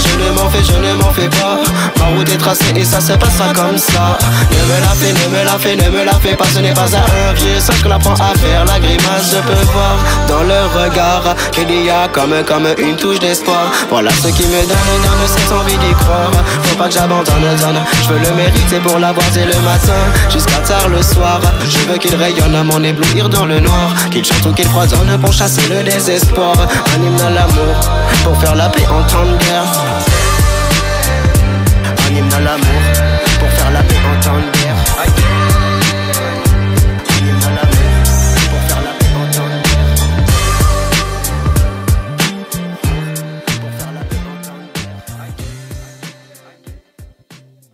je ne m'en fais pas. Ma route est tracée et ça se passera comme ça. Ne me la fais, ne me la fais, ne me la fais pas, ce n'est pas à un vieux Sache que l'apprend à faire la grimace. Je peux voir dans leur regard qu'il y a comme, comme une touche d'espoir. Voilà ce qui me donne, donne cette envie d'y croire. Pas j'abandonne, donne. Je veux le mériter pour l'avoir le matin, jusqu'à tard le soir. Je veux qu'il rayonne à mon éblouir dans le noir. Qu'il chante ou qu'il foisonne pour chasser le désespoir. Un hymne à l'amour, pour faire la paix en temps de guerre.